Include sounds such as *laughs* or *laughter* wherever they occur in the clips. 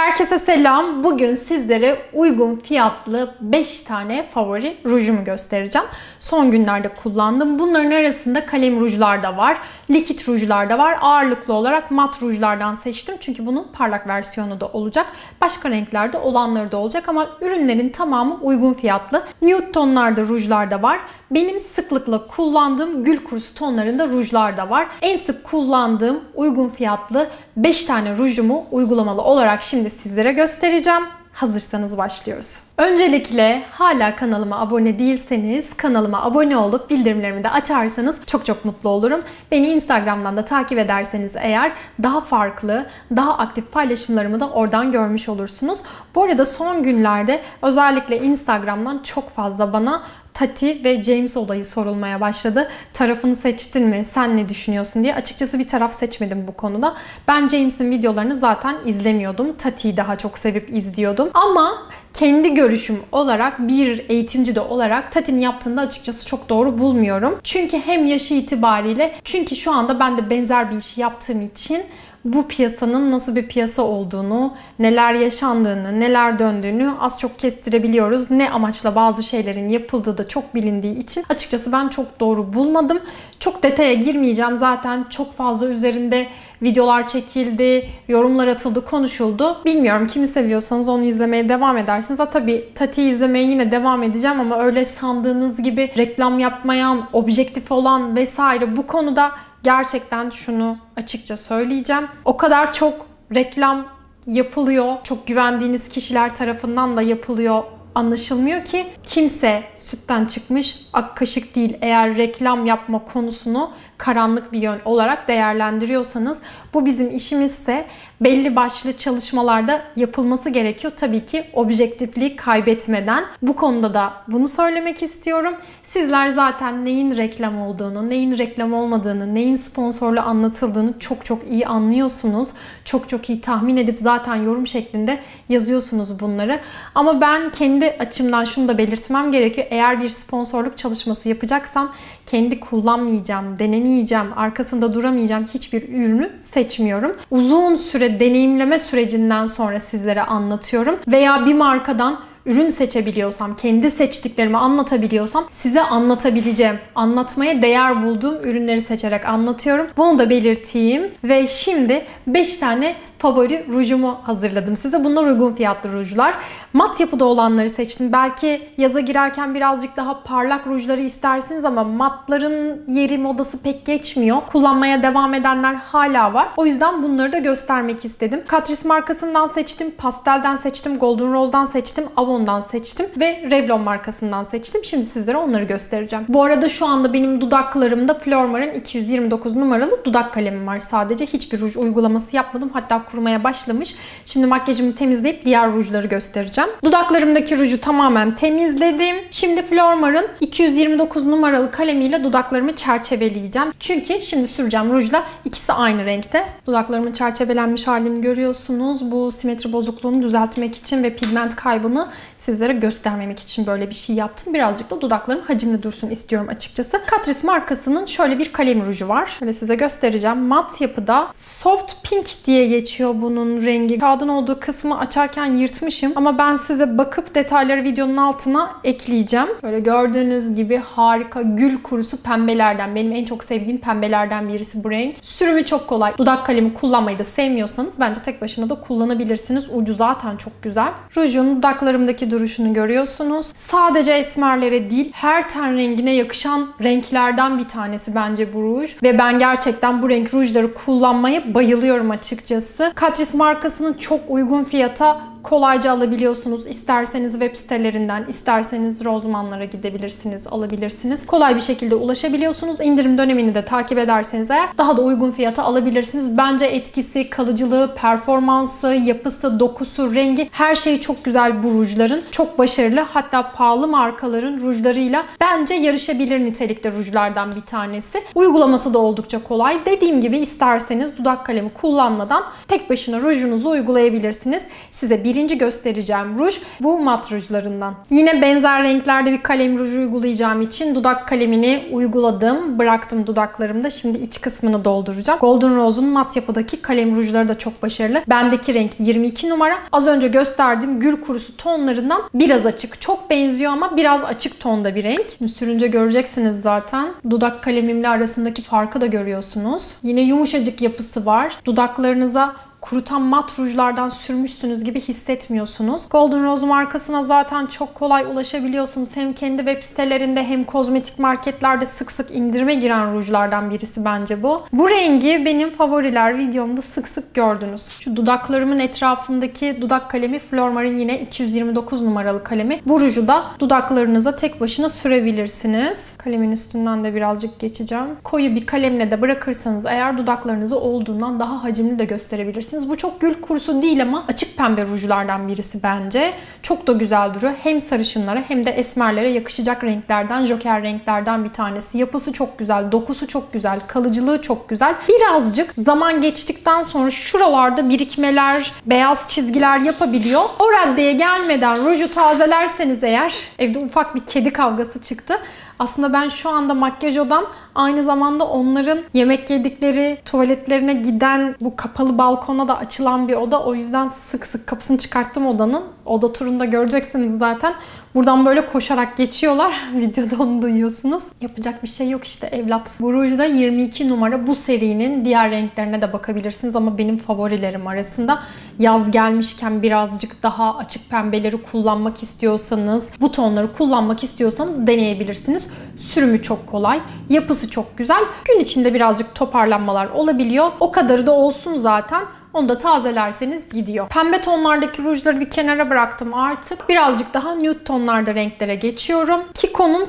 Herkese selam. Bugün sizlere uygun fiyatlı 5 tane favori rujumu göstereceğim. Son günlerde kullandım. Bunların arasında kalem rujlar da var, likit rujlar da var. Ağırlıklı olarak mat rujlardan seçtim. Çünkü bunun parlak versiyonu da olacak. Başka renklerde olanları da olacak ama ürünlerin tamamı uygun fiyatlı. Nude tonlarda rujlar da var. Benim sıklıkla kullandığım gül kurusu tonlarında rujlar da var. En sık kullandığım uygun fiyatlı 5 tane rujumu uygulamalı olarak şimdi sizlere göstereceğim. Hazırsanız başlıyoruz. Öncelikle hala kanalıma abone değilseniz kanalıma abone olup bildirimlerimi de açarsanız çok çok mutlu olurum. Beni Instagram'dan da takip ederseniz eğer daha farklı, daha aktif paylaşımlarımı da oradan görmüş olursunuz. Bu arada son günlerde özellikle Instagram'dan çok fazla bana Tati ve James olayı sorulmaya başladı. Tarafını seçtin mi? Sen ne düşünüyorsun diye. Açıkçası bir taraf seçmedim bu konuda. Ben James'in videolarını zaten izlemiyordum. Tati'yi daha çok sevip izliyordum. Ama kendi görüşüm olarak bir eğitimci de olarak Tati'nin yaptığında açıkçası çok doğru bulmuyorum. Çünkü hem yaşı itibariyle çünkü şu anda ben de benzer bir işi yaptığım için bu piyasanın nasıl bir piyasa olduğunu, neler yaşandığını, neler döndüğünü az çok kestirebiliyoruz. Ne amaçla bazı şeylerin yapıldığı da çok bilindiği için açıkçası ben çok doğru bulmadım. Çok detaya girmeyeceğim zaten çok fazla üzerinde videolar çekildi, yorumlar atıldı, konuşuldu. Bilmiyorum kimi seviyorsanız onu izlemeye devam edersiniz. Ha tabii Tati izlemeye yine devam edeceğim ama öyle sandığınız gibi reklam yapmayan, objektif olan vesaire bu konuda gerçekten şunu açıkça söyleyeceğim. O kadar çok reklam yapılıyor. Çok güvendiğiniz kişiler tarafından da yapılıyor anlaşılmıyor ki kimse sütten çıkmış ak kaşık değil. Eğer reklam yapma konusunu karanlık bir yön olarak değerlendiriyorsanız bu bizim işimizse belli başlı çalışmalarda yapılması gerekiyor. Tabii ki objektifliği kaybetmeden. Bu konuda da bunu söylemek istiyorum. Sizler zaten neyin reklam olduğunu, neyin reklam olmadığını, neyin sponsorlu anlatıldığını çok çok iyi anlıyorsunuz. Çok çok iyi tahmin edip zaten yorum şeklinde yazıyorsunuz bunları. Ama ben kendi açımdan şunu da belirtmem gerekiyor. Eğer bir sponsorluk çalışması yapacaksam kendi kullanmayacağım, denemeyeceğim, arkasında duramayacağım hiçbir ürünü seçmiyorum. Uzun süre deneyimleme sürecinden sonra sizlere anlatıyorum. Veya bir markadan ürün seçebiliyorsam, kendi seçtiklerimi anlatabiliyorsam size anlatabileceğim, anlatmaya değer bulduğum ürünleri seçerek anlatıyorum. Bunu da belirteyim ve şimdi 5 tane favori rujumu hazırladım size. Bunlar uygun fiyatlı rujlar. Mat yapıda olanları seçtim. Belki yaza girerken birazcık daha parlak rujları istersiniz ama matların yeri modası pek geçmiyor. Kullanmaya devam edenler hala var. O yüzden bunları da göstermek istedim. Catrice markasından seçtim, Pastel'den seçtim, Golden Rose'dan seçtim, Avon'dan seçtim ve Revlon markasından seçtim. Şimdi sizlere onları göstereceğim. Bu arada şu anda benim dudaklarımda Flormar'ın 229 numaralı dudak kalemim var sadece. Hiçbir ruj uygulaması yapmadım. Hatta kurumaya başlamış. Şimdi makyajımı temizleyip diğer rujları göstereceğim. Dudaklarımdaki ruju tamamen temizledim. Şimdi Flormar'ın 229 numaralı kalemiyle dudaklarımı çerçeveleyeceğim. Çünkü şimdi süreceğim rujla ikisi aynı renkte. Dudaklarımın çerçevelenmiş halini görüyorsunuz. Bu simetri bozukluğunu düzeltmek için ve pigment kaybını sizlere göstermemek için böyle bir şey yaptım. Birazcık da dudaklarım hacimli dursun istiyorum açıkçası. Catrice markasının şöyle bir kalem ruju var. Şöyle size göstereceğim. Mat yapıda Soft Pink diye geçiyor geçiyor bunun rengi. Kağıdın olduğu kısmı açarken yırtmışım. Ama ben size bakıp detayları videonun altına ekleyeceğim. Böyle gördüğünüz gibi harika gül kurusu pembelerden. Benim en çok sevdiğim pembelerden birisi bu renk. Sürümü çok kolay. Dudak kalemi kullanmayı da sevmiyorsanız bence tek başına da kullanabilirsiniz. Ucu zaten çok güzel. Rujun dudaklarımdaki duruşunu görüyorsunuz. Sadece esmerlere değil her ten rengine yakışan renklerden bir tanesi bence bu ruj. Ve ben gerçekten bu renk rujları kullanmaya bayılıyorum açıkçası. Catrice markasının çok uygun fiyata kolayca alabiliyorsunuz. İsterseniz web sitelerinden, isterseniz Rozmanlara gidebilirsiniz, alabilirsiniz. Kolay bir şekilde ulaşabiliyorsunuz. İndirim dönemini de takip ederseniz eğer daha da uygun fiyata alabilirsiniz. Bence etkisi, kalıcılığı, performansı, yapısı, dokusu, rengi her şeyi çok güzel bu rujların. Çok başarılı. Hatta pahalı markaların rujlarıyla bence yarışabilir nitelikte rujlardan bir tanesi. Uygulaması da oldukça kolay. Dediğim gibi isterseniz dudak kalemi kullanmadan tek başına rujunuzu uygulayabilirsiniz. Size bir birinci göstereceğim ruj bu mat rujlarından. Yine benzer renklerde bir kalem ruju uygulayacağım için dudak kalemini uyguladım. Bıraktım dudaklarımda. Şimdi iç kısmını dolduracağım. Golden Rose'un mat yapıdaki kalem rujları da çok başarılı. Bendeki renk 22 numara. Az önce gösterdiğim gül kurusu tonlarından biraz açık. Çok benziyor ama biraz açık tonda bir renk. Şimdi sürünce göreceksiniz zaten. Dudak kalemimle arasındaki farkı da görüyorsunuz. Yine yumuşacık yapısı var. Dudaklarınıza kurutan mat rujlardan sürmüşsünüz gibi hissetmiyorsunuz. Golden Rose markasına zaten çok kolay ulaşabiliyorsunuz. Hem kendi web sitelerinde hem kozmetik marketlerde sık sık indirime giren rujlardan birisi bence bu. Bu rengi benim favoriler videomda sık sık gördünüz. Şu dudaklarımın etrafındaki dudak kalemi Flormar'ın yine 229 numaralı kalemi. Bu ruju da dudaklarınıza tek başına sürebilirsiniz. Kalemin üstünden de birazcık geçeceğim. Koyu bir kalemle de bırakırsanız eğer dudaklarınızı olduğundan daha hacimli de gösterebilirsiniz kullanabilirsiniz. Bu çok gül kurusu değil ama açık pembe rujlardan birisi bence. Çok da güzel duruyor. Hem sarışınlara hem de esmerlere yakışacak renklerden, joker renklerden bir tanesi. Yapısı çok güzel, dokusu çok güzel, kalıcılığı çok güzel. Birazcık zaman geçtikten sonra şuralarda birikmeler, beyaz çizgiler yapabiliyor. O raddeye gelmeden ruju tazelerseniz eğer, evde ufak bir kedi kavgası çıktı. Aslında ben şu anda makyaj odam aynı zamanda onların yemek yedikleri tuvaletlerine giden bu kapalı balkona da açılan bir oda. O yüzden sık sık kapısını çıkarttım odanın. Oda turunda göreceksiniz zaten. Buradan böyle koşarak geçiyorlar. *laughs* Videoda onu duyuyorsunuz. Yapacak bir şey yok işte evlat. Bu ruj da 22 numara. Bu serinin diğer renklerine de bakabilirsiniz ama benim favorilerim arasında. Yaz gelmişken birazcık daha açık pembeleri kullanmak istiyorsanız, bu tonları kullanmak istiyorsanız deneyebilirsiniz. Sürümü çok kolay. Yapısı çok güzel. Gün içinde birazcık toparlanmalar olabiliyor. O kadarı da olsun zaten. Onu da tazelerseniz gidiyor. Pembe tonlardaki rujları bir kenara bıraktım artık. Birazcık daha nude tonlarda renklere geçiyorum. Kiko'nun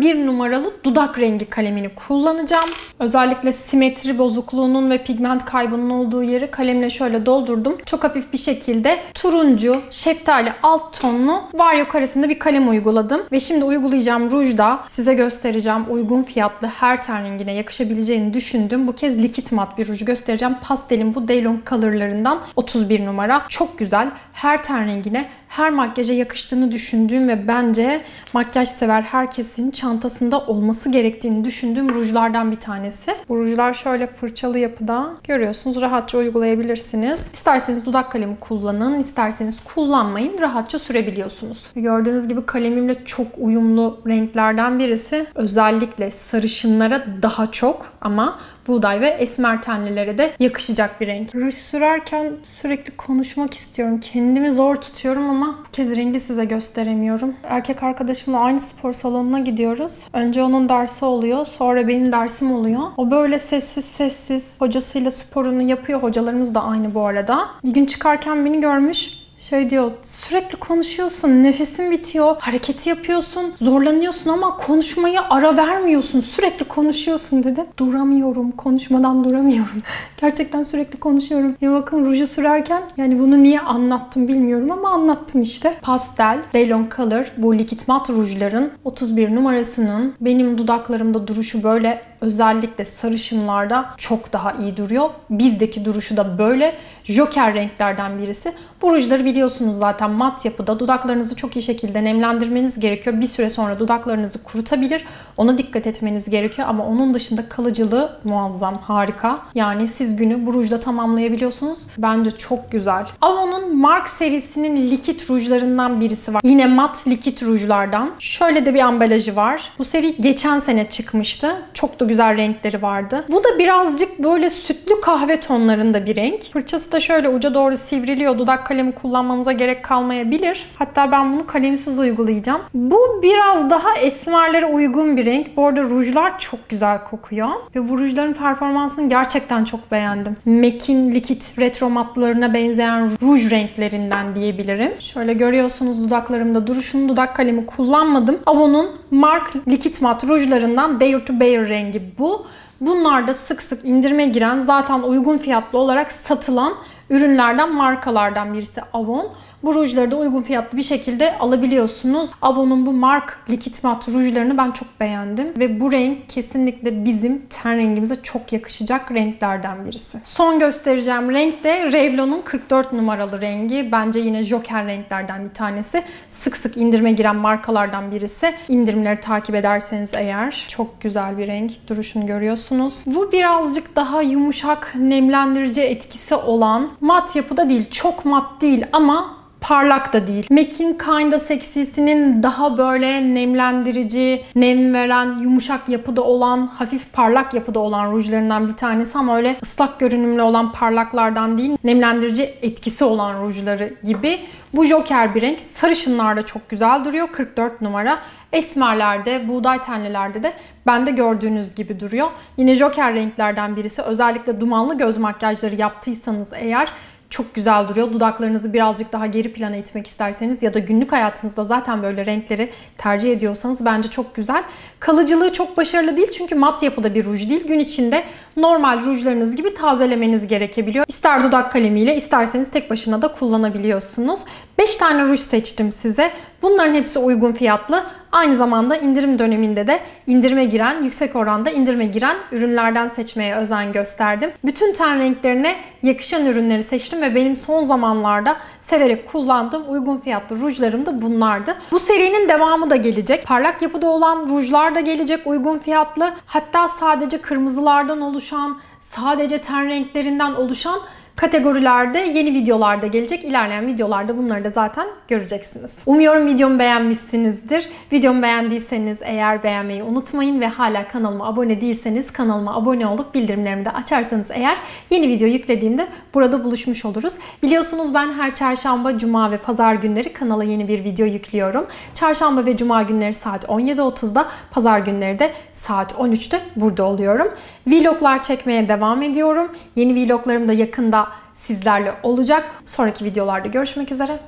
01 numaralı dudak rengi kalemini kullanacağım. Özellikle simetri bozukluğunun ve pigment kaybının olduğu yeri kalemle şöyle doldurdum. Çok hafif bir şekilde turuncu, şeftali alt tonlu var yok arasında bir kalem uyguladım. Ve şimdi uygulayacağım rujda size göstereceğim uygun fiyatlı her ten rengine yakışabileceğini düşündüm. Bu kez likit mat bir ruj göstereceğim. Pastelin bu Daylon Color colorlarından 31 numara. Çok güzel. Her ten rengine her makyaja yakıştığını düşündüğüm ve bence makyaj sever herkesin çantasında olması gerektiğini düşündüğüm rujlardan bir tanesi. Bu rujlar şöyle fırçalı yapıda. Görüyorsunuz rahatça uygulayabilirsiniz. İsterseniz dudak kalemi kullanın, isterseniz kullanmayın. Rahatça sürebiliyorsunuz. Gördüğünüz gibi kalemimle çok uyumlu renklerden birisi. Özellikle sarışınlara daha çok ama buğday ve esmer tenlilere de yakışacak bir renk. Ruj sürerken sürekli konuşmak istiyorum. Kendimi zor tutuyorum ama bu kez rengi size gösteremiyorum. Erkek arkadaşımla aynı spor salonuna gidiyoruz. Önce onun dersi oluyor. Sonra benim dersim oluyor. O böyle sessiz sessiz hocasıyla sporunu yapıyor. Hocalarımız da aynı bu arada. Bir gün çıkarken beni görmüş şey diyor sürekli konuşuyorsun nefesin bitiyor hareketi yapıyorsun zorlanıyorsun ama konuşmaya ara vermiyorsun sürekli konuşuyorsun dedi. Duramıyorum konuşmadan duramıyorum. *laughs* Gerçekten sürekli konuşuyorum. Ya bakın ruju sürerken yani bunu niye anlattım bilmiyorum ama anlattım işte. Pastel Daylon Color bu likit mat rujların 31 numarasının benim dudaklarımda duruşu böyle özellikle sarışınlarda çok daha iyi duruyor. Bizdeki duruşu da böyle. Joker renklerden birisi. Bu rujları biliyorsunuz zaten mat yapıda. Dudaklarınızı çok iyi şekilde nemlendirmeniz gerekiyor. Bir süre sonra dudaklarınızı kurutabilir. Ona dikkat etmeniz gerekiyor ama onun dışında kalıcılığı muazzam, harika. Yani siz günü bu rujla tamamlayabiliyorsunuz. Bence çok güzel. Avon'un Mark serisinin likit rujlarından birisi var. Yine mat likit rujlardan. Şöyle de bir ambalajı var. Bu seri geçen sene çıkmıştı. Çok da güzel renkleri vardı. Bu da birazcık böyle sütlü kahve tonlarında bir renk. Fırçası da şöyle uca doğru sivriliyor. Dudak kalemi kullanmanıza gerek kalmayabilir. Hatta ben bunu kalemsiz uygulayacağım. Bu biraz daha esmerlere uygun bir renk. Bu arada rujlar çok güzel kokuyor. Ve bu rujların performansını gerçekten çok beğendim. MAC'in likit retro matlarına benzeyen ruj renklerinden diyebilirim. Şöyle görüyorsunuz dudaklarımda duruşunu dudak kalemi kullanmadım. Avon'un Mark likit mat rujlarından Dare to Bear rengi bu. Bunlar da sık sık indirime giren zaten uygun fiyatlı olarak satılan ürünlerden, markalardan birisi Avon. Bu rujları da uygun fiyatlı bir şekilde alabiliyorsunuz. Avon'un bu mark likit mat rujlarını ben çok beğendim. Ve bu renk kesinlikle bizim ten rengimize çok yakışacak renklerden birisi. Son göstereceğim renk de Revlon'un 44 numaralı rengi. Bence yine joker renklerden bir tanesi. Sık sık indirime giren markalardan birisi. İndirimleri takip ederseniz eğer çok güzel bir renk. Duruşunu görüyorsunuz. Bu birazcık daha yumuşak nemlendirici etkisi olan mat yapıda değil. Çok mat değil ama parlak da değil. MAC'in Kinda Sexy'sinin daha böyle nemlendirici, nem veren, yumuşak yapıda olan, hafif parlak yapıda olan rujlarından bir tanesi ama öyle ıslak görünümlü olan parlaklardan değil, nemlendirici etkisi olan rujları gibi. Bu Joker bir renk. Sarışınlarda çok güzel duruyor. 44 numara. Esmerlerde, buğday tenlilerde de bende gördüğünüz gibi duruyor. Yine Joker renklerden birisi. Özellikle dumanlı göz makyajları yaptıysanız eğer çok güzel duruyor. Dudaklarınızı birazcık daha geri plana itmek isterseniz ya da günlük hayatınızda zaten böyle renkleri tercih ediyorsanız bence çok güzel. Kalıcılığı çok başarılı değil çünkü mat yapıda bir ruj değil. Gün içinde normal rujlarınız gibi tazelemeniz gerekebiliyor. İster dudak kalemiyle isterseniz tek başına da kullanabiliyorsunuz. 5 tane ruj seçtim size. Bunların hepsi uygun fiyatlı. Aynı zamanda indirim döneminde de indirime giren, yüksek oranda indirime giren ürünlerden seçmeye özen gösterdim. Bütün ten renklerine yakışan ürünleri seçtim ve benim son zamanlarda severek kullandığım uygun fiyatlı rujlarım da bunlardı. Bu serinin devamı da gelecek. Parlak yapıda olan rujlar da gelecek uygun fiyatlı. Hatta sadece kırmızılardan oluşan, sadece ten renklerinden oluşan kategorilerde yeni videolarda gelecek. İlerleyen videolarda bunları da zaten göreceksiniz. Umuyorum videomu beğenmişsinizdir. Videomu beğendiyseniz eğer beğenmeyi unutmayın ve hala kanalıma abone değilseniz kanalıma abone olup bildirimlerimi de açarsanız eğer yeni video yüklediğimde burada buluşmuş oluruz. Biliyorsunuz ben her çarşamba, cuma ve pazar günleri kanala yeni bir video yüklüyorum. Çarşamba ve cuma günleri saat 17.30'da, pazar günleri de saat 13'te burada oluyorum. Vloglar çekmeye devam ediyorum. Yeni vloglarım da yakında sizlerle olacak. Sonraki videolarda görüşmek üzere.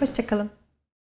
Hoşçakalın.